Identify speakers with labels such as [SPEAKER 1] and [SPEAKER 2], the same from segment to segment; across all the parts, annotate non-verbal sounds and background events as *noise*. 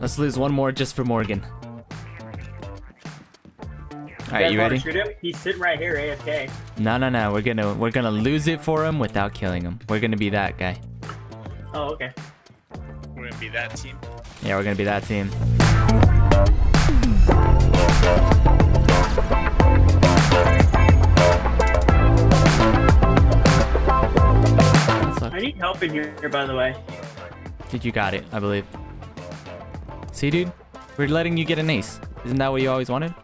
[SPEAKER 1] Let's lose one more just for Morgan. All right,
[SPEAKER 2] guys
[SPEAKER 1] you
[SPEAKER 2] wanna
[SPEAKER 1] ready?
[SPEAKER 2] Shoot him? He's sitting right here, AFK.
[SPEAKER 1] No, no, no. We're gonna we're gonna lose it for him without killing him. We're gonna be that guy.
[SPEAKER 2] Oh, okay.
[SPEAKER 3] We're gonna be that team.
[SPEAKER 1] Yeah, we're gonna be that team.
[SPEAKER 2] I need help in here, by the way.
[SPEAKER 1] Did you got it, I believe. See, dude? We're letting you get an ace. Isn't that what you always wanted?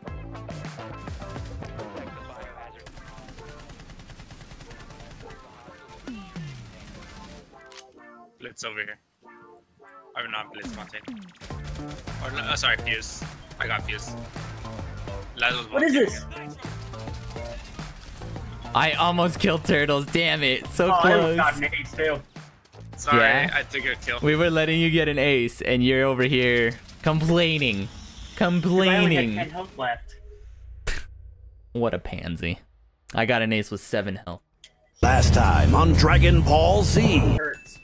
[SPEAKER 3] Blitz over here. Or not Blitz, Montagne. Or, no, oh, sorry, Fuse. I got Fuse.
[SPEAKER 2] What is this?
[SPEAKER 1] I almost killed turtles. Damn it. So
[SPEAKER 2] Oh, I
[SPEAKER 1] close.
[SPEAKER 2] got an ace too.
[SPEAKER 3] Sorry,
[SPEAKER 1] Yeah?
[SPEAKER 3] I took your kill.
[SPEAKER 1] We were letting you get an ace, and you're over here complaining.
[SPEAKER 2] 'Cause I only had
[SPEAKER 1] Complaining.
[SPEAKER 2] 10 health left.
[SPEAKER 1] What a pansy. I got an ace with seven health.
[SPEAKER 4] Last time on Dragon Ball Z.
[SPEAKER 2] Hurts.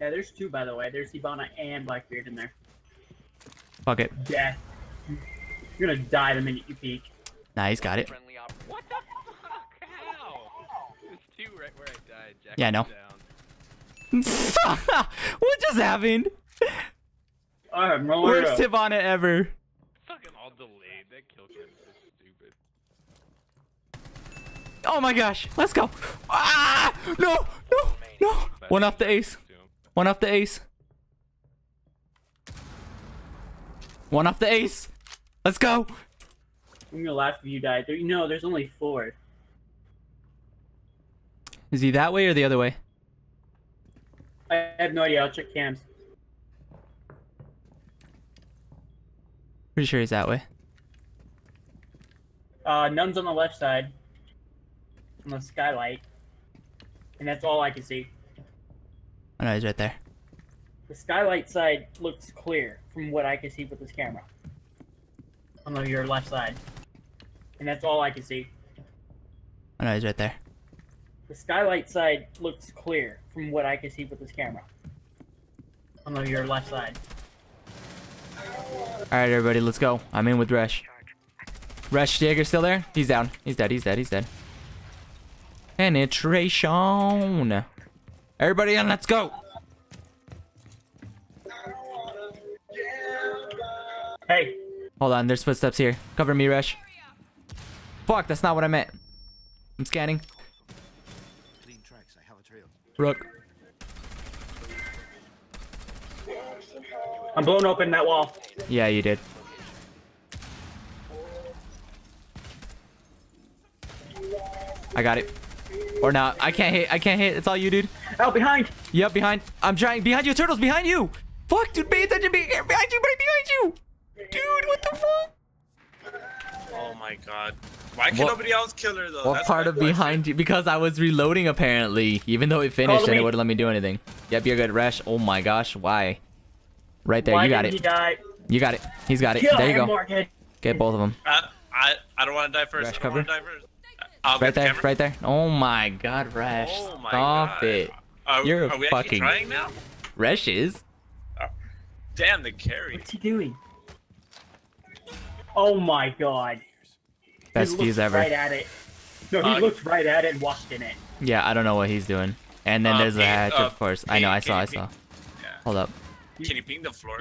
[SPEAKER 2] Yeah, there's two, by the way. There's Ibana and Blackbeard in there.
[SPEAKER 1] Fuck it.
[SPEAKER 2] Death. You're gonna die the minute you peek.
[SPEAKER 1] Nah, he's got it.
[SPEAKER 5] friendly op. What the fuck? How? There's two right where I died. Jack
[SPEAKER 1] Yeah, I know. *laughs* What just happened?
[SPEAKER 2] I have no
[SPEAKER 1] Worst
[SPEAKER 2] idea.
[SPEAKER 1] tip on it ever.
[SPEAKER 5] Fucking all delayed. That kill cam is so stupid.
[SPEAKER 1] Oh my gosh. Let's go. Ah! No, no, no. One off the ace. One off the ace. One off the ace. Let's go.
[SPEAKER 2] I'm gonna laugh if you die. There, no, there's only four.
[SPEAKER 1] Is he that way or the other way?
[SPEAKER 2] I have no idea. I'll check cams.
[SPEAKER 1] Pretty sure he's that way.
[SPEAKER 2] Uh, none's on the left side. On the skylight. And that's all I can see.
[SPEAKER 1] Oh no, he's right there.
[SPEAKER 2] The skylight side looks clear from what I can see with this camera. On the, your left side. And that's all I can see.
[SPEAKER 1] Oh no, he's right there.
[SPEAKER 2] The skylight side looks clear from what I can see with this camera. On the, your left side.
[SPEAKER 1] All right, everybody, let's go. I'm in with Resh. Resh Jaeger still there? He's down. He's dead. He's dead. He's dead. Penetration. Everybody in, let's go.
[SPEAKER 2] Hey,
[SPEAKER 1] Hold on, there's footsteps here. Cover me, Resh. Fuck, that's not what I meant. I'm scanning.
[SPEAKER 4] Clean tracks. I have a trail.
[SPEAKER 1] Rook.
[SPEAKER 2] I'm blowing open that wall.
[SPEAKER 1] Yeah, you did. I got it. Or not. I can't hit. I can't hit. It's all you, dude.
[SPEAKER 2] Out behind!
[SPEAKER 1] Yep, behind. I'm trying. Behind you, turtles. Behind you. Fuck, dude. Pay attention. Behind you. Right behind you. Dude, what the fuck?
[SPEAKER 3] Oh my god. Why can
[SPEAKER 1] What-
[SPEAKER 3] nobody else kill her though?
[SPEAKER 1] What
[SPEAKER 3] That's
[SPEAKER 1] part
[SPEAKER 3] my
[SPEAKER 1] of
[SPEAKER 3] question.
[SPEAKER 1] behind you? Because I was reloading apparently. Even though it finished and it wouldn't let me do anything. Yep, you're good, Resh. Oh my gosh, why? Right there,
[SPEAKER 2] Why
[SPEAKER 1] you got
[SPEAKER 2] didn't
[SPEAKER 1] it.
[SPEAKER 2] He die?
[SPEAKER 1] You got it. He's got it.
[SPEAKER 2] Kill
[SPEAKER 1] there you go.
[SPEAKER 2] Morgan.
[SPEAKER 1] Get both of them.
[SPEAKER 3] I, I, I don't want to die first.
[SPEAKER 1] Rash
[SPEAKER 3] I don't want to
[SPEAKER 1] cover?
[SPEAKER 3] die first. I'll
[SPEAKER 1] Right
[SPEAKER 3] get the
[SPEAKER 1] there, right there. Oh my god, Resh.
[SPEAKER 3] Oh my
[SPEAKER 1] Stop
[SPEAKER 3] god.
[SPEAKER 1] it.
[SPEAKER 3] Are,
[SPEAKER 1] You're a
[SPEAKER 3] are we
[SPEAKER 1] fucking-
[SPEAKER 3] actually trying now?
[SPEAKER 1] Resh is?
[SPEAKER 3] Damn the carry.
[SPEAKER 2] What's he doing? Oh my god.
[SPEAKER 1] Best views ever.
[SPEAKER 2] right at it. No, he
[SPEAKER 3] Uh,
[SPEAKER 2] looked right at it and walked in it.
[SPEAKER 1] Yeah, I don't know what he's doing. And then
[SPEAKER 3] Uh,
[SPEAKER 1] there's the
[SPEAKER 3] ping-
[SPEAKER 1] hatch,
[SPEAKER 3] uh,
[SPEAKER 1] of course. I know, I saw, I saw.
[SPEAKER 3] Yeah.
[SPEAKER 1] Hold up.
[SPEAKER 3] Can you ping the floor?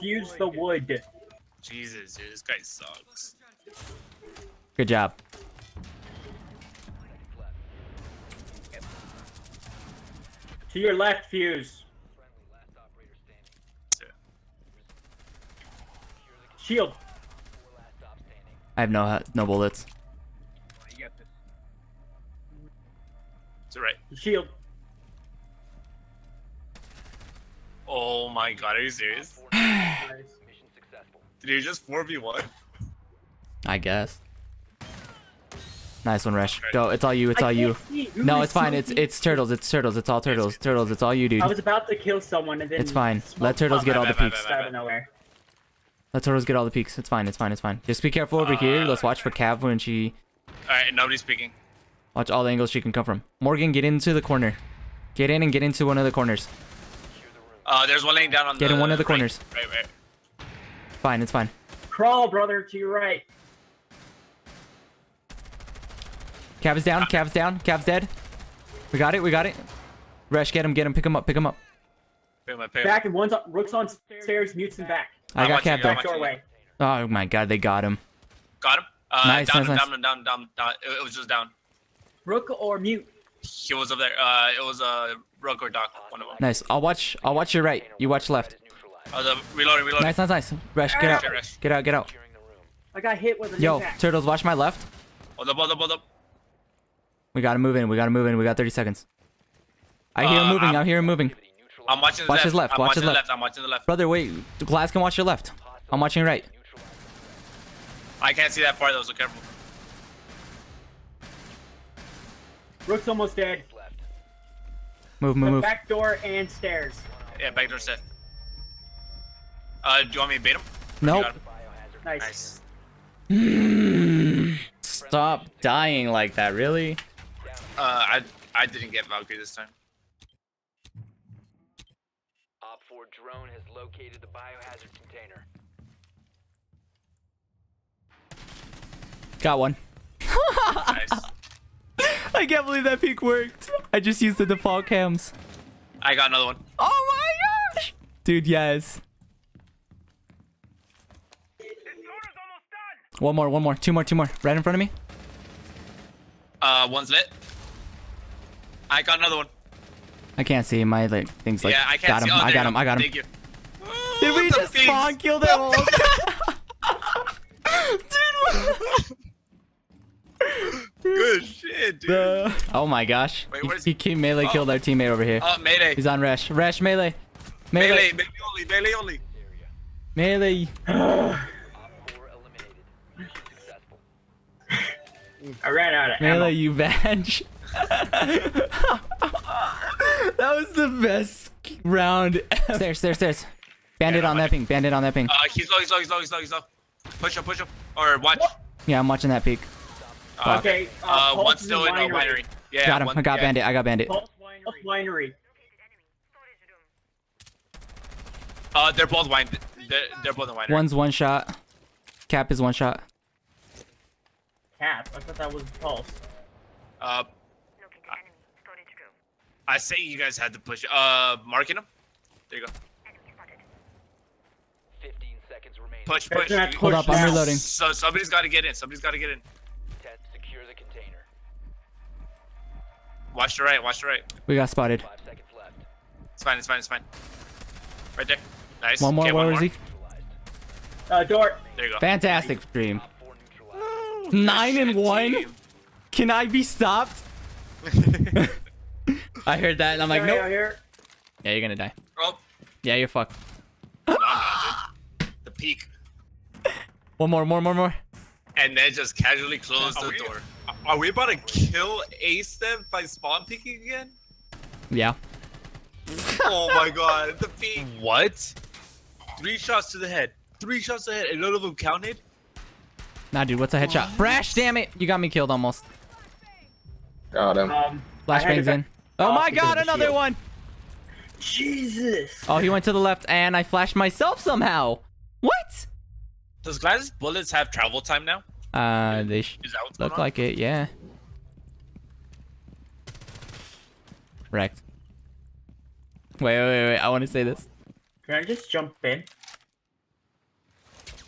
[SPEAKER 2] Fuse the wood.
[SPEAKER 3] Jesus, dude, this guy sucks.
[SPEAKER 1] Good job.
[SPEAKER 2] To your left, Fuse. Shield.
[SPEAKER 1] I have no no bullets.
[SPEAKER 3] It's alright.
[SPEAKER 2] Shield.
[SPEAKER 3] Oh my god, are you serious? *sighs* Did you just 4v1?
[SPEAKER 1] I guess. Nice one, Resh. Go. It's all you. It's all you. No, it's fine. It's it's turtles. It's turtles. It's all turtles. Turtles. It's all you, dude.
[SPEAKER 2] I was about to kill someone and then.
[SPEAKER 1] It's fine. Let turtles get all the
[SPEAKER 3] bye,
[SPEAKER 2] out of nowhere.
[SPEAKER 1] Let turtles get all the peaks. It's fine. It's fine. It's fine. Just be careful over here. Let's watch for Cav when she
[SPEAKER 3] Alright, nobody's speaking.
[SPEAKER 1] watch all the angles she can come from. Morgan, get into the corner. Get in and get into one of the corners.
[SPEAKER 3] Uh, there's one laying down on
[SPEAKER 1] Get
[SPEAKER 3] the
[SPEAKER 1] in one of the
[SPEAKER 3] right,
[SPEAKER 1] corners.
[SPEAKER 3] Right, right.
[SPEAKER 1] Fine, it's fine.
[SPEAKER 2] Crawl, brother, to your right.
[SPEAKER 1] Cav is down. Cav's down. Cav's dead. We got it. We got it. Resh, get him. Get him. Pick him up. Pick him up.
[SPEAKER 3] Pay him, pay him.
[SPEAKER 2] Back and one's on, Rook's on stairs, mutes in back.
[SPEAKER 1] I
[SPEAKER 3] I'm
[SPEAKER 1] got
[SPEAKER 3] watching
[SPEAKER 1] Cav though.
[SPEAKER 2] Back doorway.
[SPEAKER 1] Oh my god, they got him.
[SPEAKER 3] Got him. Uh,
[SPEAKER 1] Nice,
[SPEAKER 3] down,
[SPEAKER 1] nice,
[SPEAKER 3] down,
[SPEAKER 1] nice.
[SPEAKER 3] down, down, down, down. It, it was just down.
[SPEAKER 2] Rook or mute.
[SPEAKER 3] He was up there. Uh, it was uh, Rook or Doc, one of them.
[SPEAKER 1] Nice. I'll watch. I'll watch your right. You watch left.
[SPEAKER 3] Uh, the reloading, reloading.
[SPEAKER 1] Nice, nice, nice. Resh, get out. Get out. Get out.
[SPEAKER 2] I got hit with a
[SPEAKER 1] Yo,
[SPEAKER 2] impact.
[SPEAKER 1] turtles, watch my left.
[SPEAKER 3] Hold up, hold up, hold up.
[SPEAKER 1] We gotta move in. We gotta move in. We got 30 seconds. I hear him
[SPEAKER 3] Uh,
[SPEAKER 1] moving.
[SPEAKER 3] I'm-
[SPEAKER 1] I hear him moving.
[SPEAKER 3] I'm watching the
[SPEAKER 1] Watch
[SPEAKER 3] left.
[SPEAKER 1] his left,
[SPEAKER 3] I'm
[SPEAKER 1] watch
[SPEAKER 3] watching
[SPEAKER 1] his
[SPEAKER 3] the
[SPEAKER 1] left.
[SPEAKER 3] left. I'm watching the left.
[SPEAKER 1] Brother, wait. Glaz can watch your left. I'm watching right.
[SPEAKER 3] I can't see that far though, so careful.
[SPEAKER 2] Rook's almost dead.
[SPEAKER 1] Move, move,
[SPEAKER 2] The
[SPEAKER 1] move.
[SPEAKER 2] back door and stairs.
[SPEAKER 3] Yeah, backdoor set. Uh, do you want me to bait him?
[SPEAKER 1] Nope.
[SPEAKER 3] Him.
[SPEAKER 2] Nice.
[SPEAKER 3] Nice. *sighs*
[SPEAKER 1] Stop dying like that, really?
[SPEAKER 3] Uh, I I didn't get Valkyrie this time.
[SPEAKER 6] Op 4 drone has located the biohazard container.
[SPEAKER 1] Got one.
[SPEAKER 3] Nice. *laughs*
[SPEAKER 1] I can't believe that peek worked. I just used the default cams.
[SPEAKER 3] I got another one.
[SPEAKER 1] Oh my gosh. Dude, yes. One more, one more, two more, two more. Right in front of me.
[SPEAKER 3] Uh, one's lit. I got another one.
[SPEAKER 1] I can't see my like things like.
[SPEAKER 3] yeah, I can't
[SPEAKER 1] got
[SPEAKER 3] see.
[SPEAKER 1] him.
[SPEAKER 3] Oh,
[SPEAKER 1] I got
[SPEAKER 3] you
[SPEAKER 1] him. I got him.
[SPEAKER 3] Thank you.
[SPEAKER 1] Did we just spawn kill them all? *laughs* *laughs*
[SPEAKER 3] Good *laughs* shit, dude.
[SPEAKER 1] dude. oh my gosh.
[SPEAKER 3] Wait,
[SPEAKER 1] he, he
[SPEAKER 3] he?
[SPEAKER 1] came melee
[SPEAKER 3] Oh.
[SPEAKER 1] killed our teammate over here.
[SPEAKER 3] Uh, melee.
[SPEAKER 1] He's on Resh. Resh melee. Melee.
[SPEAKER 3] melee, melee only, melee only.
[SPEAKER 1] Melee.
[SPEAKER 6] Op 4 eliminated. Successful.
[SPEAKER 2] I ran out of
[SPEAKER 1] Melee,
[SPEAKER 2] ammo.
[SPEAKER 1] you vag. *laughs* that was the best round. ever. Stairs, stairs, stairs. Bandit
[SPEAKER 3] Yeah,
[SPEAKER 1] on that ping. Bandit on that ping.
[SPEAKER 3] Uh, he's low, he's low, he's low, he's low, he's low. Push him, push him. Or watch.
[SPEAKER 1] Yeah, I'm watching that peak.
[SPEAKER 3] Uh,
[SPEAKER 2] Okay, uh,
[SPEAKER 3] Uh,
[SPEAKER 2] Pulse
[SPEAKER 3] one's
[SPEAKER 2] is
[SPEAKER 3] still in a winery. Yeah,
[SPEAKER 1] got him.
[SPEAKER 3] one-
[SPEAKER 1] I got
[SPEAKER 3] yeah.
[SPEAKER 1] bandit. I got bandit.
[SPEAKER 2] Pulse winery.
[SPEAKER 3] Uh, they're both wine. They're, they're both in winery.
[SPEAKER 1] One's one shot. Cap is one shot.
[SPEAKER 2] Cap. I thought that was Pulse.
[SPEAKER 3] Uh, I say you guys had to push. Uh, marking him. There you go.
[SPEAKER 6] 15 seconds remaining.
[SPEAKER 3] Push,
[SPEAKER 2] They're
[SPEAKER 3] push.
[SPEAKER 1] Hold
[SPEAKER 2] push
[SPEAKER 1] up, I'm reloading.
[SPEAKER 3] So somebody's got to get in. Somebody's got to get in. Watch the right. Watch the right.
[SPEAKER 1] We got spotted.
[SPEAKER 6] 5 seconds left.
[SPEAKER 3] It's fine. It's fine. It's fine. Right there. Nice.
[SPEAKER 1] One more.
[SPEAKER 3] Okay,
[SPEAKER 1] Where
[SPEAKER 3] one
[SPEAKER 1] was
[SPEAKER 3] more.
[SPEAKER 1] he?
[SPEAKER 6] Neutralized.
[SPEAKER 2] Uh, door.
[SPEAKER 3] There you go.
[SPEAKER 1] Fantastic stream.
[SPEAKER 6] Op 4 neutralized.
[SPEAKER 1] Nine and one.
[SPEAKER 3] team.
[SPEAKER 1] Can I be stopped? *laughs* *laughs* I heard that and I'm like,
[SPEAKER 2] Sorry, out
[SPEAKER 1] nope.
[SPEAKER 2] here.
[SPEAKER 1] Yeah, you're gonna die.
[SPEAKER 3] Oh,
[SPEAKER 1] Yeah, you're fucked.
[SPEAKER 3] no, I'm not, dude. The peak. *laughs*
[SPEAKER 1] One more, more, more, more.
[SPEAKER 3] And then just casually close
[SPEAKER 7] Are
[SPEAKER 3] the
[SPEAKER 7] we-
[SPEAKER 3] door.
[SPEAKER 7] Are we about to kill Ace then by spawn peeking again?
[SPEAKER 1] Yeah. *laughs*
[SPEAKER 7] Oh my god, the peak. What? Three shots to the head. Three shots to the head, and none of them counted?
[SPEAKER 1] Nah, dude, what's a headshot? Brash, damn it. You got me killed almost.
[SPEAKER 8] Got him.
[SPEAKER 2] Um,
[SPEAKER 1] Flashbang's in. Oh my god, another one.
[SPEAKER 2] Jesus.
[SPEAKER 1] Oh, he went to the left and I flashed myself somehow. What?
[SPEAKER 3] Does Gladys bullets have travel time now?
[SPEAKER 1] Uh, they sh-
[SPEAKER 3] Is that what's
[SPEAKER 1] look
[SPEAKER 3] on?
[SPEAKER 1] like it, yeah. Wrecked. Wait, wait, wait, wait. I want to say this.
[SPEAKER 2] Can I just jump in?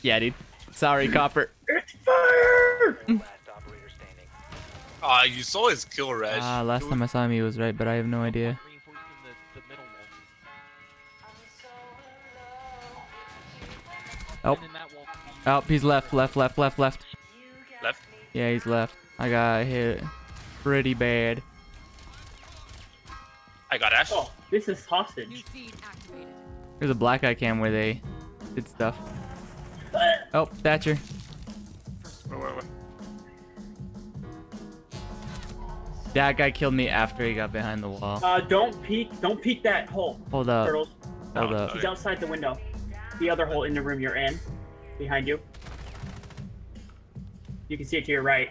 [SPEAKER 1] Yeah, dude. Sorry, *laughs* Copper.
[SPEAKER 2] It's fire!
[SPEAKER 6] Last *laughs* operator standing.
[SPEAKER 3] Ah, you saw his kill, Reg.
[SPEAKER 1] Ah, last time I saw him, he was right, but I have no idea.
[SPEAKER 5] Reinforcing the, the middle wall.
[SPEAKER 1] Oh,
[SPEAKER 5] And then that wall.
[SPEAKER 1] oh, he's left, left, left, left, left.
[SPEAKER 3] Left.
[SPEAKER 1] Yeah, he's left. I got hit pretty bad.
[SPEAKER 3] I got Ash.
[SPEAKER 2] Oh, this is hostage.
[SPEAKER 1] There's a black eye cam where they did stuff. *laughs* Oh, Thatcher.
[SPEAKER 3] Wait, wait, wait.
[SPEAKER 1] That guy killed me after he got behind the wall.
[SPEAKER 2] Uh, don't peek. Don't peek that hole,
[SPEAKER 1] Hold up.
[SPEAKER 2] turtles.
[SPEAKER 1] Hold
[SPEAKER 3] No,
[SPEAKER 1] up.
[SPEAKER 2] He's outside the window. The other hole in the room you're in, behind you. You can see it to your right.